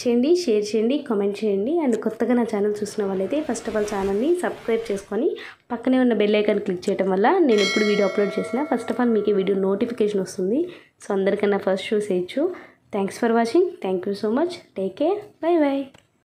చేయండి షేర్ చేయండి కామెంట్ చేయండి. అండ్ కొత్తగా నా ఛానల్ చూసిన వాళ్ళైతే ఫస్ట్ ఆఫ్ ఆల్ ఛానల్ని సబ్స్క్రైబ్ చేసుకొని పక్కనే ఉన్న బెల్ ఐకాన్ క్లిక్ చేయడం వల్ల నేను ఎప్పుడు వీడియో అప్లోడ్ చేసినా ఫస్ట్ ఆఫ్ ఆల్ మీకు వీడియో నోటిఫికేషన్ వస్తుంది. సో అందరికన్నా first చూసేయచ్చు thanks for watching thank you so much take care bye bye